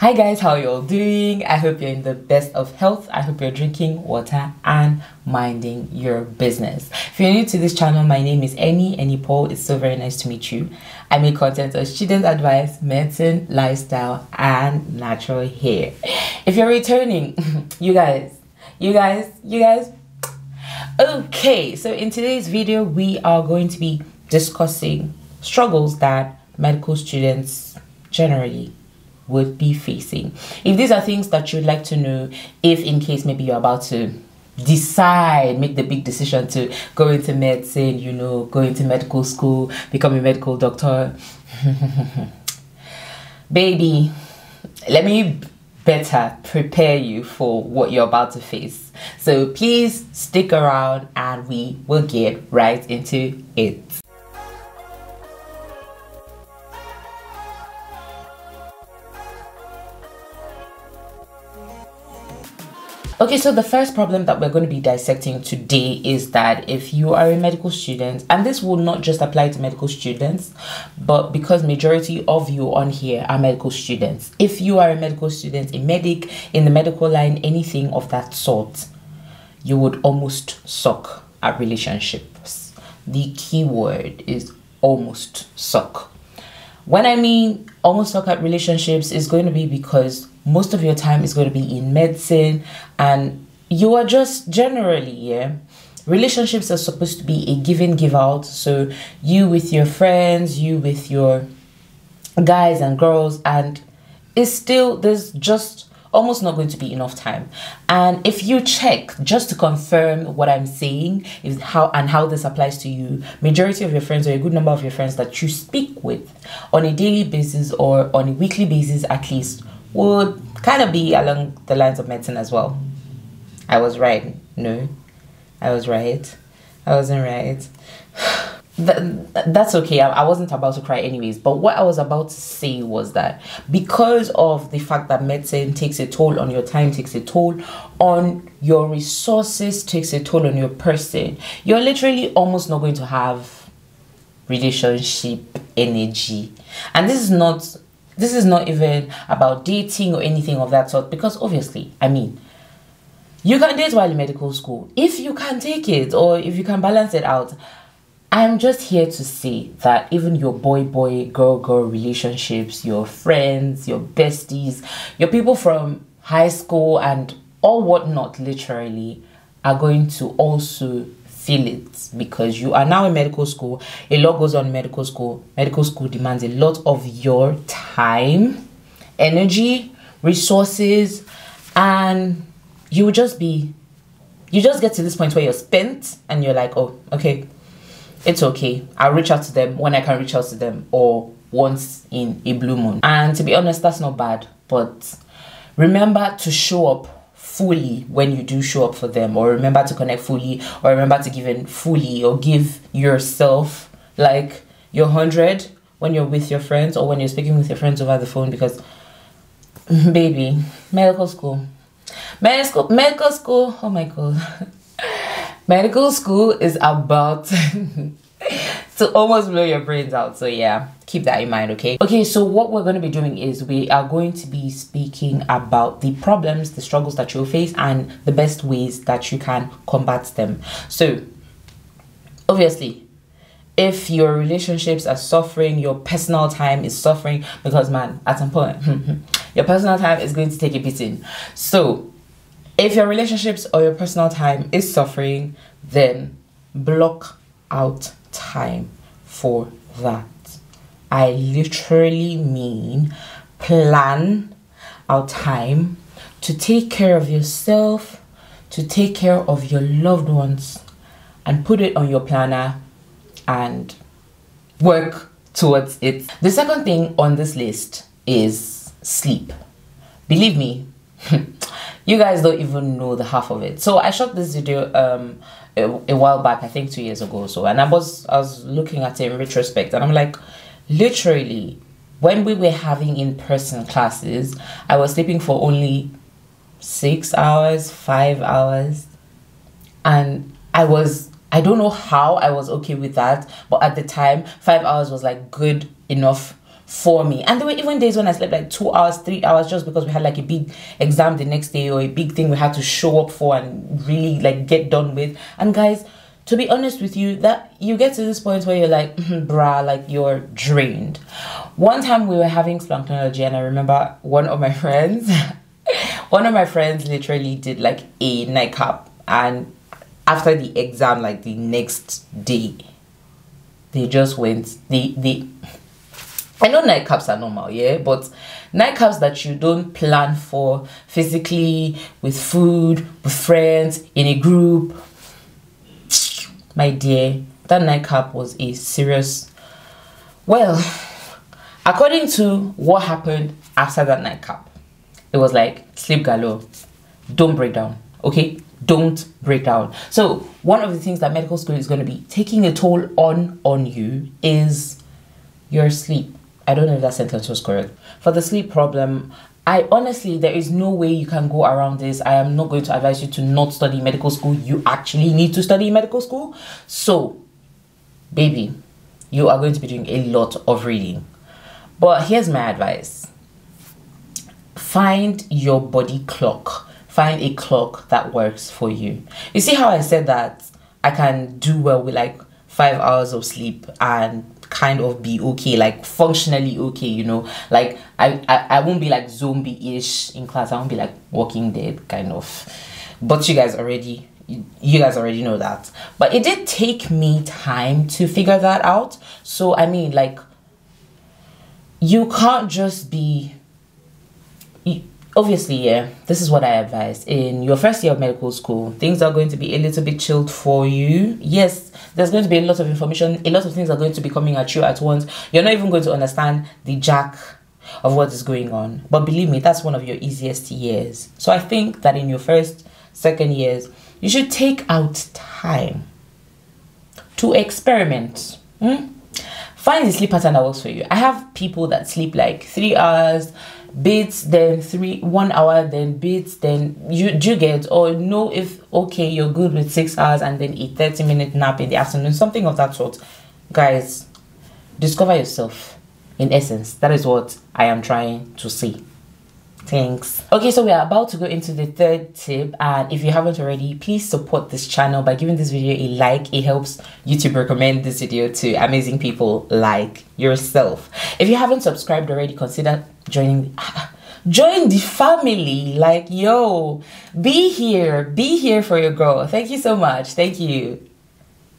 Hi guys, how you all doing? I hope you're in the best of health. I hope you're drinking water and minding your business. If you're new to this channel, my name is Enii Enii Paul. It's so very nice to meet you. I make content on student advice, medicine, lifestyle, and natural hair. If you're returning, you guys, you guys, you guys. Okay, so in today's video, we are going to be discussing struggles that medical students generally would be facing. If these are things that you'd like to know, if in case maybe you're about to decide, make the big decision to go into medicine, you know, go into medical school, become a medical doctor, baby, let me better prepare you for what you're about to face. So please stick around and we will get right into it. Okay, so the first problem that we're going to be dissecting today is that if you are a medical student, and this will not just apply to medical students, but because majority of you on here are medical students. If you are a medical student, a medic in the medical line, anything of that sort, you would almost suck at relationships. The key word is almost suck. When I mean almost suck at relationships is going to be because most of your time is going to be in medicine and you are just generally yeah relationships are supposed to be a give in give out. So you with your friends you with your guys and girls and it's still there's just almost not going to be enough time and if you check just to confirm what i'm saying is how and how this applies to you majority of your friends or a good number of your friends that you speak with on a daily basis or on a weekly basis at least would kind of be along the lines of medicine as well. I was right. No, I was right. I wasn't right. that, that's okay. I, I wasn't about to cry anyways. But what I was about to say was that because of the fact that medicine takes a toll on your time, takes a toll on your resources, takes a toll on your person, you're literally almost not going to have relationship energy. And this is not this is not even about dating or anything of that sort because obviously, I mean, you can date while in medical school if you can take it or if you can balance it out. I'm just here to say that even your boy boy, girl girl relationships, your friends, your besties, your people from high school and all whatnot, literally, are going to also feel it because you are now in medical school. A lot goes on in medical school. Medical school demands a lot of your time, energy, resources, and you will just be you just get to this point where you're spent and you're like, oh, okay, it's okay. I'll reach out to them when I can reach out to them or once in a blue moon. And to be honest, that's not bad. But remember to show up fully when you do show up for them or remember to connect fully or remember to give in fully or give yourself like your 100 when you're with your friends or when you're speaking with your friends over the phone because baby medical school medical school medical school oh my god medical school is about to almost blow your brains out. So yeah, keep that in mind, okay? Okay, so what we're going to be doing is we are going to be speaking about the problems, the struggles that you'll face and the best ways that you can combat them. So obviously, if your relationships are suffering, your personal time is suffering because man, at some point, your personal time is going to take a beating. So if your relationships or your personal time is suffering, then block out time for that. I literally mean plan our time to take care of yourself, to take care of your loved ones, and put it on your planner and work towards it. The second thing on this list is sleep. Believe me, you guys don't even know the half of it. So I shot this video um a, a while back, I think two years ago so, and I was I was looking at it in retrospect, and I'm like, literally, when we were having in-person classes, I was sleeping for only six hours, five hours, and I was I don't know how I was okay with that, but at the time, five hours was like good enough for me. And there were even days when I slept like two hours, three hours just because we had like a big exam the next day or a big thing we had to show up for and really like get done with. And guys, to be honest with you, that you get to this point where you're like, mm, bruh, like you're drained. One time we were having splanchnology and I remember one of my friends, one of my friends literally did like a nightcap and after the exam, like the next day, they just went, they, they, I know nightcaps are normal, yeah, but nightcaps that you don't plan for physically, with food, with friends, in a group. My dear, that nightcap was a serious. Well, according to what happened after that nightcap, it was like sleep galore. Don't break down, okay? Don't break down. So one of the things that medical school is going to be taking a toll on on you is your sleep I don't know if that sentence was correct. For the sleep problem, I honestly, there is no way you can go around this. I am not going to advise you to not study medical school. You actually need to study medical school. So, baby, you are going to be doing a lot of reading. But here's my advice find your body clock, find a clock that works for you. You see how I said that I can do well with like five hours of sleep and kind of be okay like functionally okay you know? Like i i, I won't be like zombie-ish in class. I won't be like walking dead kind of. But you guys already you guys already know that. But it did take me time to figure that out. So i mean like you can't just be obviously, yeah, this is what I advise. In your first year of medical school, things are going to be a little bit chilled for you. Yes, there's going to be a lot of information, a lot of things are going to be coming at you at once. You're not even going to understand the jack of what is going on. But believe me, that's one of your easiest years. So I think that in your first, second years, you should take out time to experiment. Hmm? Find the sleep pattern that works for you. I have people that sleep like three hours, beats then three one hour then beats then you do get? Or know if okay you're good with six hours and then a 30 minute nap in the afternoon something of that sort. Guys discover yourself in essence. That is what i am trying to see thanks. Okay so we are about to go into the third tip and if you haven't already please support this channel by giving this video a like. It helps youtube recommend this video to amazing people like yourself. If you haven't subscribed already consider joining join the family. Like yo be here be here for your girl. Thank you so much. Thank you.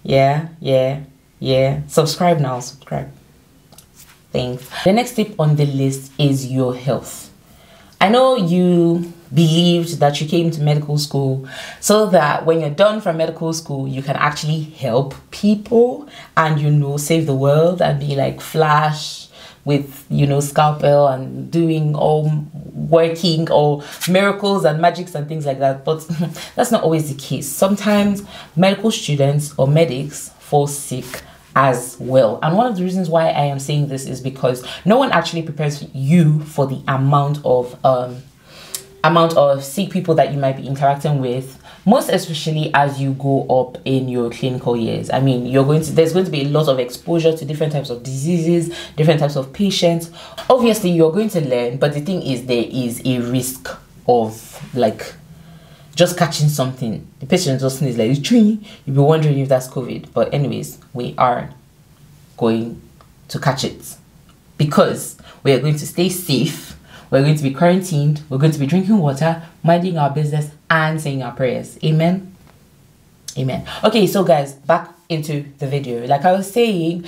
Yeah yeah yeah. Subscribe now subscribe. Thanks. The next tip on the list is your health I know you believed that you came to medical school so that when you're done from medical school, you can actually help people and, you know, save the world and be like Flash with, you know, scalpel and doing all working or miracles and magics and things like that. But that's not always the case. Sometimes medical students or medics fall sick as well. And one of the reasons why I am saying this is because no one actually prepares you for the amount of um amount of sick people that you might be interacting with most especially as you go up in your clinical years i mean you're going to there's going to be a lot of exposure to different types of diseases different types of patients obviously you're going to learn but the thing is there is a risk of like just catching something. The patient just sneeze like tree. You'll be wondering if that's COVID. But anyways, we are going to catch it because we are going to stay safe. We're going to be quarantined. We're going to be drinking water, minding our business, and saying our prayers. Amen. Amen. Okay, so guys, back into the video. Like I was saying,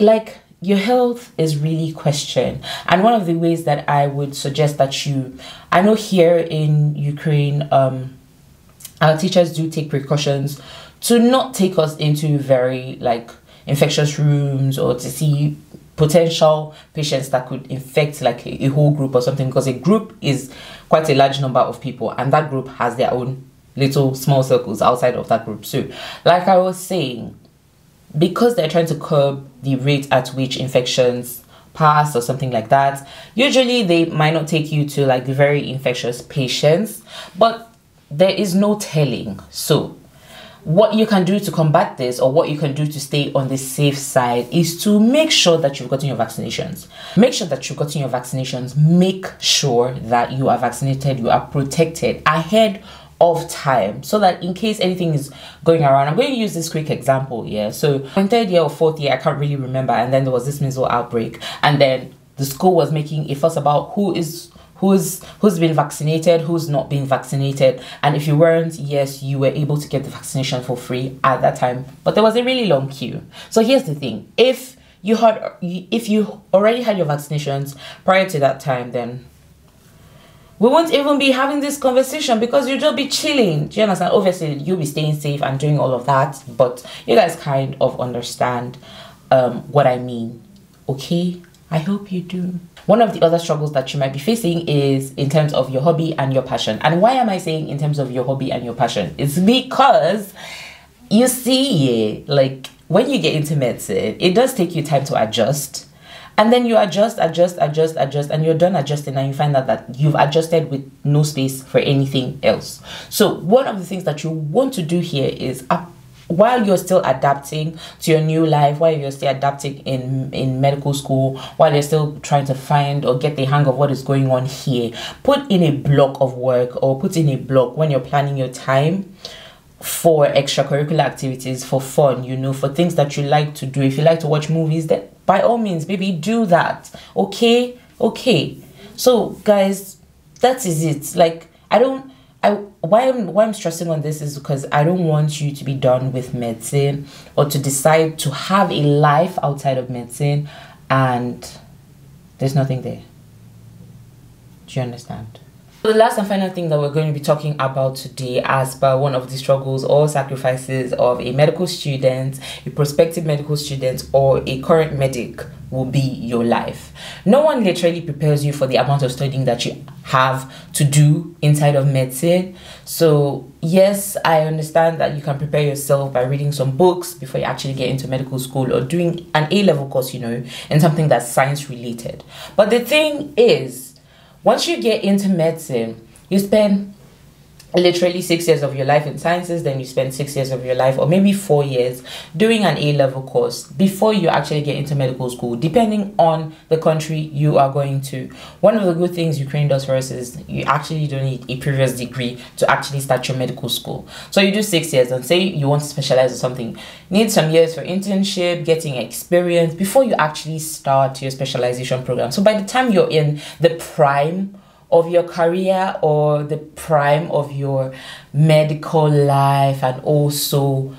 like your health is really questioned. And one of the ways that i would suggest that you i know here in ukraine um our teachers do take precautions to not take us into very like infectious rooms or to see potential patients that could infect like a, a, whole group or something because a group is quite a large number of people and that group has their own little small circles outside of that group. So like i was saying because they're trying to curb the rate at which infections pass or something like that usually they might not take you to like very infectious patients but there is no telling. So, what you can do to combat this or what you can do to stay on the safe side is to make sure that you've gotten your vaccinations. Make sure that you've gotten your vaccinations. Make sure that you are vaccinated, you are protected ahead of time so that in case anything is going around i'm going to use this quick example yeah? So in third year or fourth year i can't really remember and then there was this measles outbreak and then the school was making a fuss about who is who's who's been vaccinated who's not been vaccinated and if you weren't yes you were able to get the vaccination for free at that time but there was a really long queue. So here's the thing if you had if you already had your vaccinations prior to that time then we won't even be having this conversation because you'll just be chilling. Do you understand? Obviously, you'll be staying safe and doing all of that, but you guys kind of understand um, what I mean. Okay? I hope you do. One of the other struggles that you might be facing is in terms of your hobby and your passion. And why am I saying in terms of your hobby and your passion? It's because you see, like when you get into medicine, it does take you time to adjust. And then you adjust, adjust, adjust, adjust, and you're done adjusting, and you find out that you've adjusted with no space for anything else. So, one of the things that you want to do here is uh, while you're still adapting to your new life while you're still adapting in in medical school while you're still trying to find or get the hang of what is going on here put in a block of work or put in a block when you're planning your time for extracurricular activities for fun you know for things that you like to do if you like to watch movies then by all means baby do that okay okay so guys that is it like i don't I why I'm why I'm stressing on this is because I don't want you to be done with medicine or to decide to have a life outside of medicine and there's nothing there. Do you understand? The last and final thing that we're going to be talking about today as per one of the struggles or sacrifices of a medical student, a prospective medical student, or a current medic will be your life. No one literally prepares you for the amount of studying that you have to do inside of medicine. So, yes, I understand that you can prepare yourself by reading some books before you actually get into medical school or doing an A level course, you know, in something that's science related. But the thing is, once you get into medicine, you spend literally six years of your life in sciences, then you spend six years of your life, or maybe four years, doing an A level course before you actually get into medical school, depending on the country you are going to. One of the good things Ukraine does for us is you actually don't need a previous degree to actually start your medical school. So you do six years, and say you want to specialize in something, need some years for internship, getting experience before you actually start your specialization program. So by the time you're in the prime of your career or the prime of your medical life and also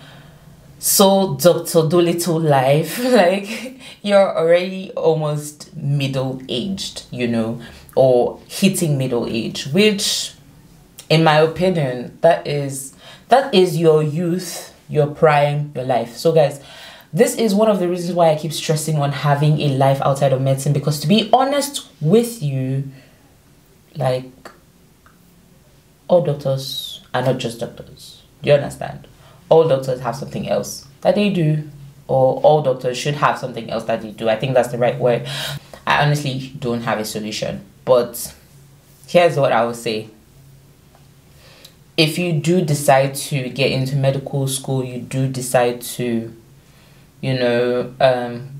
so Dr. Dolittle life, like you're already almost middle aged, you know, or hitting middle age, which in my opinion, that is that is your youth, your prime, your life. So guys, this is one of the reasons why I keep stressing on having a life outside of medicine because to be honest with you, like all doctors are not just doctors. Do you understand? All doctors have something else that they do, or all doctors should have something else that they do. I think that's the right word. I honestly don't have a solution, but here's what I would say. If you do decide to get into medical school, you do decide to, you know, um,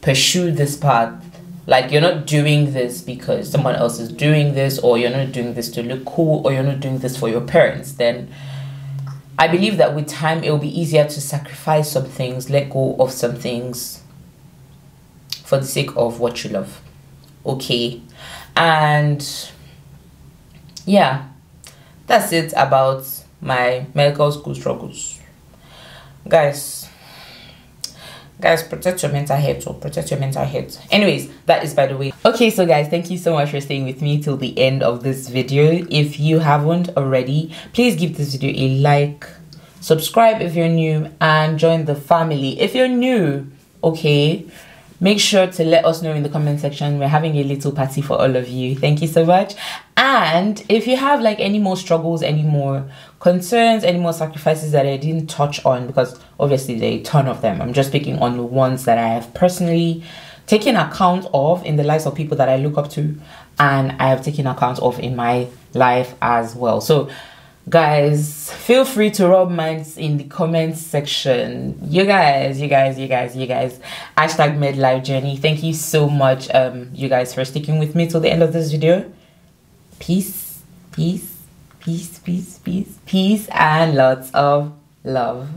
pursue this path like you're not doing this because someone else is doing this or you're not doing this to look cool or you're not doing this for your parents then i believe that with time it will be easier to sacrifice some things let go of some things for the sake of what you love. Okay? And yeah. That's it about my medical school struggles. Guys guys protect your mental health or protect your mental health anyways that is by the way. Okay so guys thank you so much for staying with me till the end of this video. If you haven't already please give this video a like subscribe if you're new and join the family if you're new okay make sure to let us know in the comment section. We're having a little party for all of you. Thank you so much. And if you have like any more struggles any more concerns any more sacrifices that i didn't touch on because obviously there are a ton of them. I'm just picking on the ones that i have personally taken account of in the lives of people that i look up to and i have taken account of in my life as well. So guys feel free to rub minds in the comments section. You guys you guys you guys you guys. Hashtag midlife journey. Thank you so much um you guys for sticking with me till the end of this video. Peace peace peace peace peace peace and lots of love